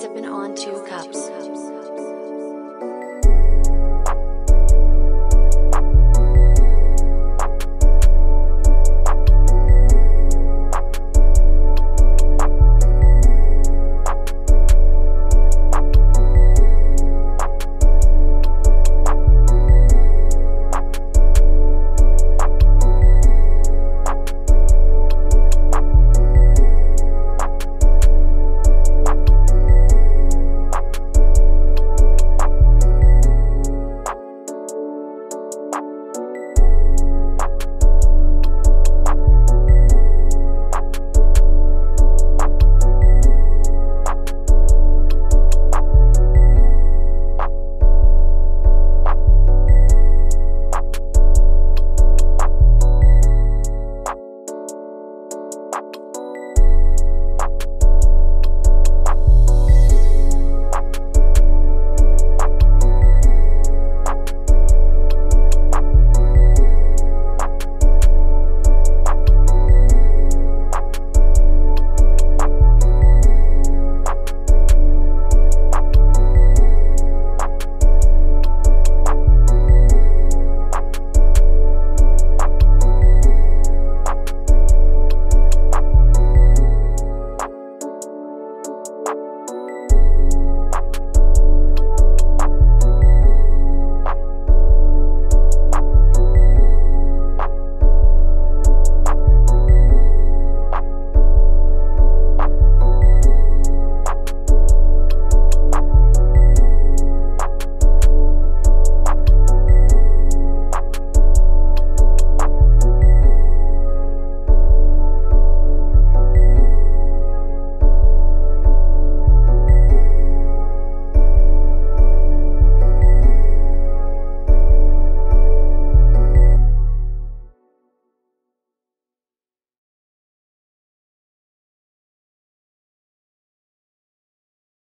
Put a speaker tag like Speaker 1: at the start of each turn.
Speaker 1: sipping on two cups.